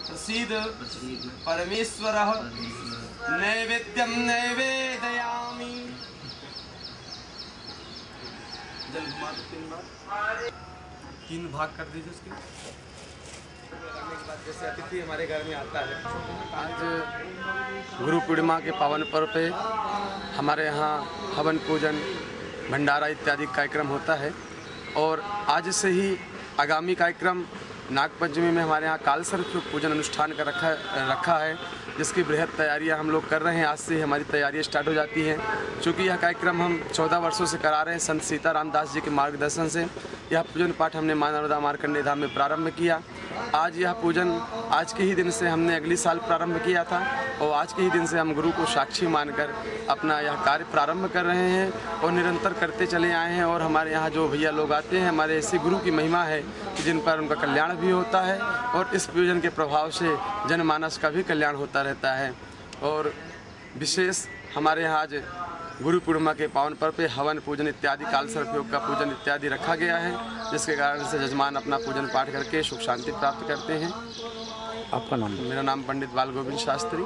प्रसीद परमेश्वर नैवेद्यम नैवेदयामी। जल घुमा दो तीन बार। तीन भाग कर दीजिए उसके। जैसे अतिथि हमारे घर में आता है। आज गुरु पूर्णिमा के पावन पर्व पे हमारे यहाँ हवन पूजन, भंडारा इत्यादि कार्यक्रम होता है। और आज से ही आगामी कार्यक्रम नागपंचमी में हमारे यहाँ काल सर्प पूजन अनुष्ठान का रखा रखा है, जिसकी बृहद तैयारियाँ हम लोग कर रहे हैं। आज से ही हमारी तैयारियाँ स्टार्ट हो जाती हैं। चूँकि यह कार्यक्रम हम चौदह वर्षों से करा रहे हैं, संत सीताराम दास जी के मार्गदर्शन से। यह पूजन पाठ हमने मानवदा मार्कंडे धाम में प्रारंभ किया। आज यह पूजन आज के ही दिन से हमने अगले साल प्रारंभ किया था और आज के ही दिन से हम गुरु को साक्षी मानकर अपना यह कार्य प्रारंभ कर रहे हैं और निरंतर करते चले आए हैं और हमारे यहाँ जो भैया लोग आते हैं, हमारे ऐसे गुरु की महिमा है कि जिन पर उनका कल्याण भी होता है और इस पूजन के प्रभाव से जनमानस का भी कल्याण होता रहता है। और विशेष हमारे यहाँ आज गुरु पूर्णिमा के पावन पर्व पे हवन पूजन इत्यादि काल सर्पयोग का पूजन इत्यादि रखा गया है जिसके कारण से जजमान अपना पूजन पाठ करके सुख शांति प्राप्त करते हैं। आपका नाम? मेरा नाम पंडित बाल गोविंद शास्त्री।